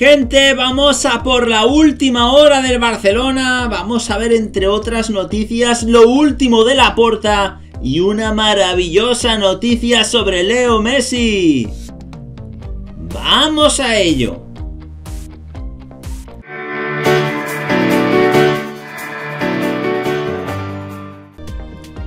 Gente, vamos a por la última hora del Barcelona. Vamos a ver, entre otras noticias, lo último de la porta y una maravillosa noticia sobre Leo Messi. ¡Vamos a ello!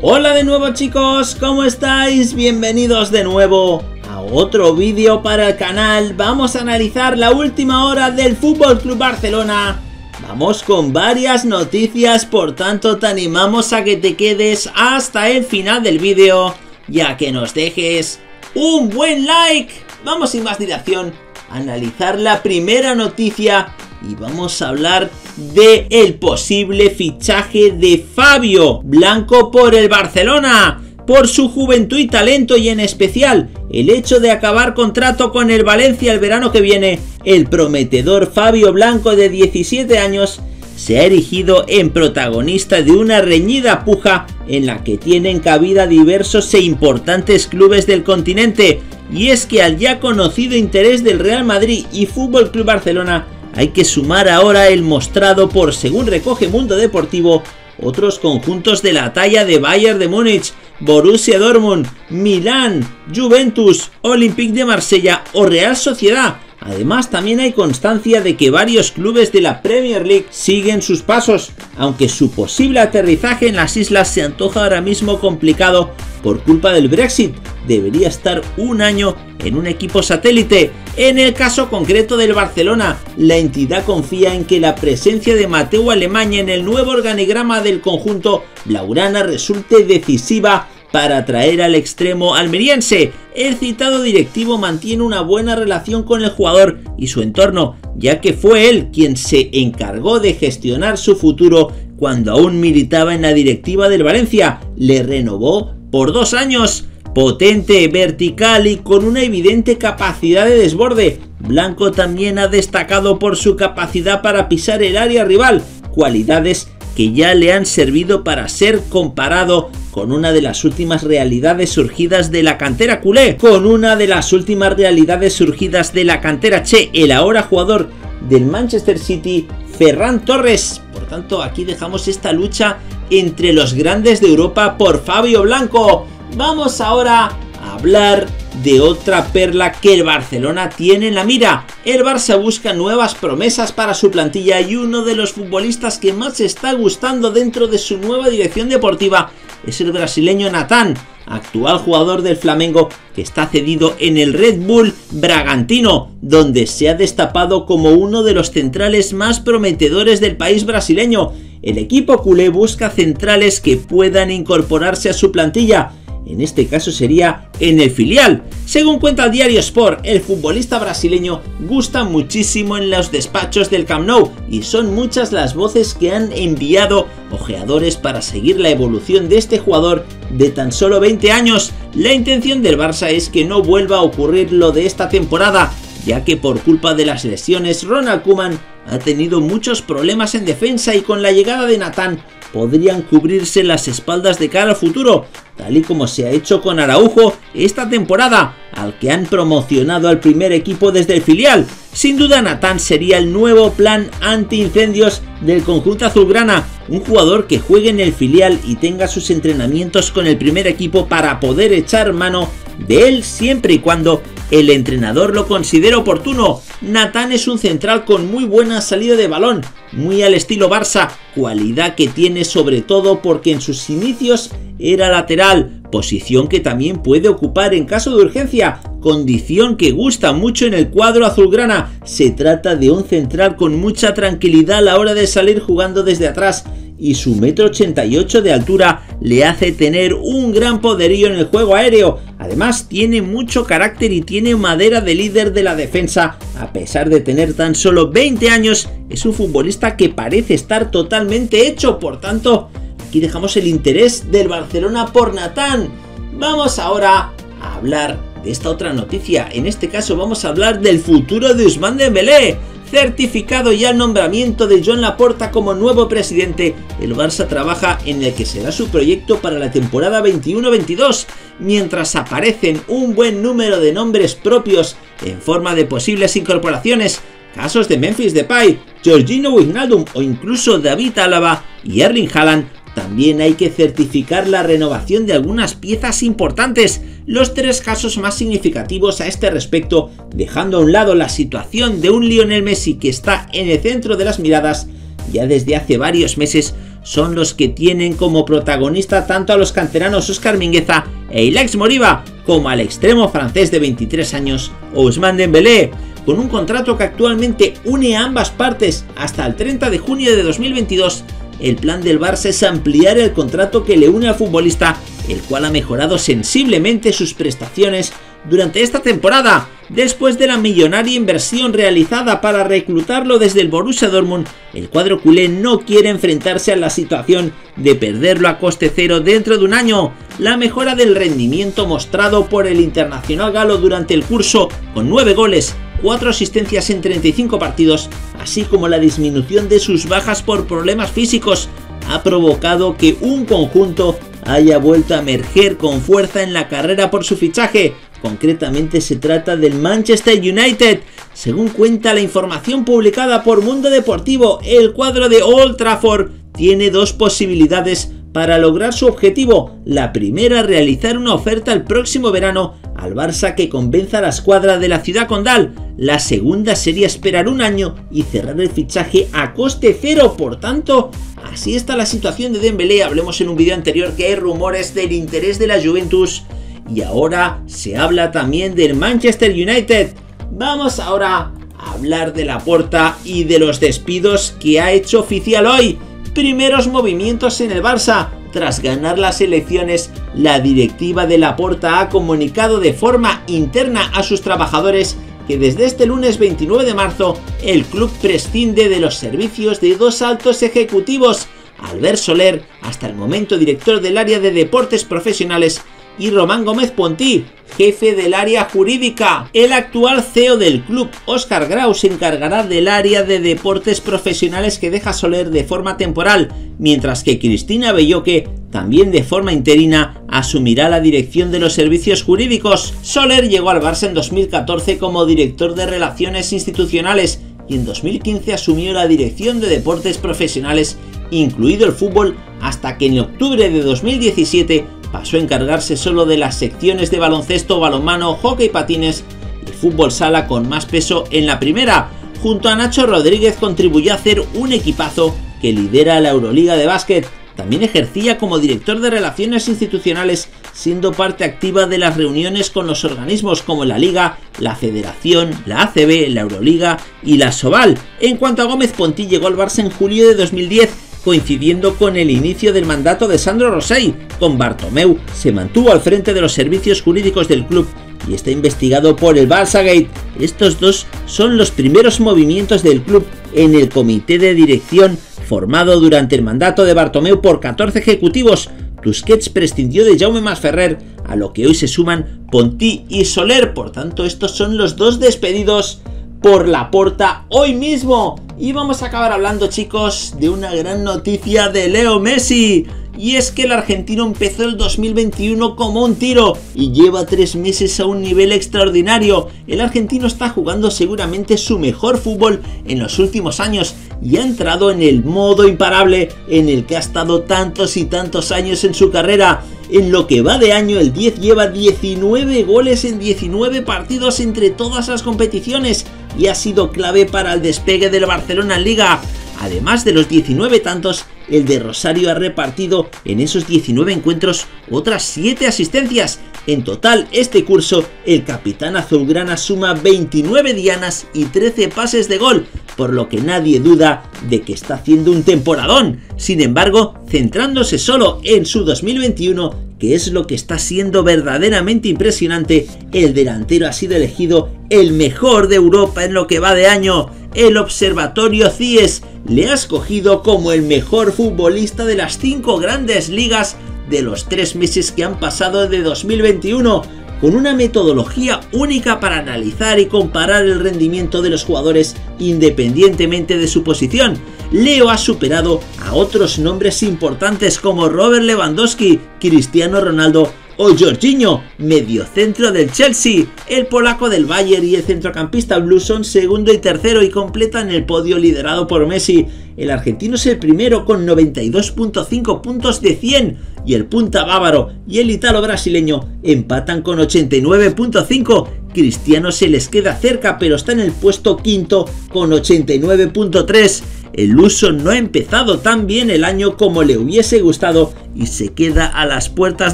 Hola de nuevo chicos, ¿cómo estáis? Bienvenidos de nuevo otro vídeo para el canal. Vamos a analizar la última hora del Fútbol Club Barcelona. Vamos con varias noticias, por tanto te animamos a que te quedes hasta el final del vídeo ya que nos dejes un buen like. Vamos sin más dilación a analizar la primera noticia y vamos a hablar de el posible fichaje de Fabio Blanco por el Barcelona. Por su juventud y talento y en especial el hecho de acabar contrato con el Valencia el verano que viene, el prometedor Fabio Blanco de 17 años se ha erigido en protagonista de una reñida puja en la que tienen cabida diversos e importantes clubes del continente. Y es que al ya conocido interés del Real Madrid y Fútbol Club Barcelona hay que sumar ahora el mostrado por, según recoge Mundo Deportivo, otros conjuntos de la talla de Bayern de Múnich, Borussia Dortmund, Milán, Juventus, Olympique de Marsella o Real Sociedad. Además, también hay constancia de que varios clubes de la Premier League siguen sus pasos, aunque su posible aterrizaje en las islas se antoja ahora mismo complicado por culpa del Brexit. Debería estar un año en un equipo satélite. En el caso concreto del Barcelona, la entidad confía en que la presencia de Mateo Alemania en el nuevo organigrama del conjunto Laurana resulte decisiva para atraer al extremo almeriense. El citado directivo mantiene una buena relación con el jugador y su entorno, ya que fue él quien se encargó de gestionar su futuro cuando aún militaba en la directiva del Valencia. Le renovó por dos años potente, vertical y con una evidente capacidad de desborde. Blanco también ha destacado por su capacidad para pisar el área rival, cualidades que ya le han servido para ser comparado con una de las últimas realidades surgidas de la cantera culé, con una de las últimas realidades surgidas de la cantera che, el ahora jugador del Manchester City, Ferran Torres. Por tanto, aquí dejamos esta lucha entre los grandes de Europa por Fabio Blanco. Vamos ahora hablar de otra perla que el Barcelona tiene en la mira. El Barça busca nuevas promesas para su plantilla y uno de los futbolistas que más está gustando dentro de su nueva dirección deportiva es el brasileño Natán, actual jugador del Flamengo que está cedido en el Red Bull Bragantino, donde se ha destapado como uno de los centrales más prometedores del país brasileño. El equipo culé busca centrales que puedan incorporarse a su plantilla en este caso sería en el filial. Según cuenta diario Sport, el futbolista brasileño gusta muchísimo en los despachos del Camp Nou y son muchas las voces que han enviado ojeadores para seguir la evolución de este jugador de tan solo 20 años. La intención del Barça es que no vuelva a ocurrir lo de esta temporada, ya que por culpa de las lesiones Ronald Koeman ha tenido muchos problemas en defensa y con la llegada de Natán podrían cubrirse las espaldas de cara al futuro, tal y como se ha hecho con Araujo esta temporada, al que han promocionado al primer equipo desde el filial. Sin duda Natán sería el nuevo plan anti-incendios del conjunto azulgrana, un jugador que juegue en el filial y tenga sus entrenamientos con el primer equipo para poder echar mano de él siempre y cuando el entrenador lo considera oportuno. Natán es un central con muy buena salida de balón, muy al estilo Barça, cualidad que tiene sobre todo porque en sus inicios era lateral, posición que también puede ocupar en caso de urgencia, condición que gusta mucho en el cuadro azulgrana. Se trata de un central con mucha tranquilidad a la hora de salir jugando desde atrás y su metro 88 de altura le hace tener un gran poderío en el juego aéreo. Además tiene mucho carácter y tiene madera de líder de la defensa. A pesar de tener tan solo 20 años, es un futbolista que parece estar totalmente hecho. Por tanto, aquí dejamos el interés del Barcelona por Natán. Vamos ahora a hablar de esta otra noticia. En este caso vamos a hablar del futuro de Usman Dembélé certificado ya el nombramiento de Joan Laporta como nuevo presidente, el Barça trabaja en el que será su proyecto para la temporada 21-22, mientras aparecen un buen número de nombres propios en forma de posibles incorporaciones. Casos de Memphis Depay, Georgino Wijnaldum o incluso David Álava y Erling Haaland, también hay que certificar la renovación de algunas piezas importantes, los tres casos más significativos a este respecto, dejando a un lado la situación de un Lionel Messi que está en el centro de las miradas. Ya desde hace varios meses, son los que tienen como protagonista tanto a los canteranos Oscar Mingueza e Ilax Moriba, como al extremo francés de 23 años Ousmane Dembélé, con un contrato que actualmente une a ambas partes hasta el 30 de junio de 2022 el plan del Barça es ampliar el contrato que le une al futbolista, el cual ha mejorado sensiblemente sus prestaciones durante esta temporada, después de la millonaria inversión realizada para reclutarlo desde el Borussia Dortmund, el cuadro culé no quiere enfrentarse a la situación de perderlo a coste cero dentro de un año. La mejora del rendimiento mostrado por el internacional galo durante el curso, con 9 goles, 4 asistencias en 35 partidos, así como la disminución de sus bajas por problemas físicos, ha provocado que un conjunto haya vuelto a emerger con fuerza en la carrera por su fichaje. Concretamente se trata del Manchester United. Según cuenta la información publicada por Mundo Deportivo, el cuadro de Old Trafford tiene dos posibilidades para lograr su objetivo. La primera, realizar una oferta el próximo verano al Barça que convenza a la escuadra de la ciudad condal. La segunda sería esperar un año y cerrar el fichaje a coste cero. Por tanto, así está la situación de Dembélé. Hablemos en un vídeo anterior que hay rumores del interés de la Juventus y ahora se habla también del Manchester United. Vamos ahora a hablar de la puerta y de los despidos que ha hecho oficial hoy. Primeros movimientos en el Barça. Tras ganar las elecciones, la directiva de la Porta ha comunicado de forma interna a sus trabajadores que desde este lunes 29 de marzo el club prescinde de los servicios de dos altos ejecutivos, Albert Soler, hasta el momento director del área de deportes profesionales, y Román Gómez Pontí, jefe del área jurídica. El actual CEO del club, Oscar Grau, se encargará del área de deportes profesionales que deja Soler de forma temporal, mientras que Cristina Belloque, también de forma interina, asumirá la dirección de los servicios jurídicos. Soler llegó al Barça en 2014 como director de Relaciones Institucionales y en 2015 asumió la dirección de deportes profesionales, incluido el fútbol, hasta que en octubre de 2017 pasó a encargarse solo de las secciones de baloncesto, balonmano, hockey patines y fútbol sala con más peso en la primera. Junto a Nacho Rodríguez contribuyó a hacer un equipazo que lidera la Euroliga de básquet. También ejercía como director de relaciones institucionales, siendo parte activa de las reuniones con los organismos como la Liga, la Federación, la ACB, la Euroliga y la Soval. En cuanto a Gómez Ponti, llegó al Barça en julio de 2010 coincidiendo con el inicio del mandato de Sandro Rosell. Con Bartomeu se mantuvo al frente de los servicios jurídicos del club y está investigado por el Barça Estos dos son los primeros movimientos del club en el comité de dirección formado durante el mandato de Bartomeu por 14 ejecutivos. Tusquets prescindió de Jaume Masferrer, a lo que hoy se suman Ponti y Soler. Por tanto, estos son los dos despedidos por la puerta hoy mismo. Y vamos a acabar hablando chicos de una gran noticia de Leo Messi. Y es que el argentino empezó el 2021 como un tiro y lleva tres meses a un nivel extraordinario. El argentino está jugando seguramente su mejor fútbol en los últimos años y ha entrado en el modo imparable en el que ha estado tantos y tantos años en su carrera. En lo que va de año, el 10 lleva 19 goles en 19 partidos entre todas las competiciones y ha sido clave para el despegue del Barcelona en Liga. Además de los 19 tantos, el de Rosario ha repartido en esos 19 encuentros otras 7 asistencias. En total, este curso, el capitán azulgrana suma 29 dianas y 13 pases de gol, por lo que nadie duda de que está haciendo un temporadón. Sin embargo, centrándose solo en su 2021, que es lo que está siendo verdaderamente impresionante, el delantero ha sido elegido el mejor de Europa en lo que va de año. El Observatorio CIES le ha escogido como el mejor futbolista de las cinco grandes ligas de los tres meses que han pasado de 2021, con una metodología única para analizar y comparar el rendimiento de los jugadores independientemente de su posición. Leo ha superado a otros nombres importantes como Robert Lewandowski, Cristiano Ronaldo o Jorginho, mediocentro del Chelsea. El polaco del Bayern y el centrocampista Blue son segundo y tercero y completan el podio liderado por Messi. El argentino es el primero con 92.5 puntos de 100 y el punta bávaro y el italo brasileño empatan con 89.5. Cristiano se les queda cerca pero está en el puesto quinto con 89.3. El uso no ha empezado tan bien el año como le hubiese gustado y se queda a las puertas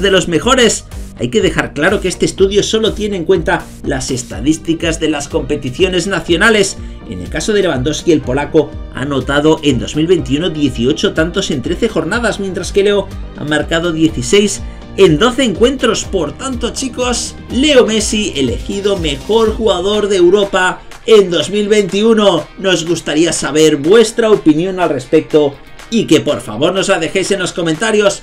de los mejores. Hay que dejar claro que este estudio solo tiene en cuenta las estadísticas de las competiciones nacionales. En el caso de Lewandowski, el polaco ha anotado en 2021 18 tantos en 13 jornadas, mientras que Leo ha marcado 16 en 12 encuentros. Por tanto, chicos, Leo Messi elegido mejor jugador de Europa en 2021. Nos gustaría saber vuestra opinión al respecto y que por favor nos la dejéis en los comentarios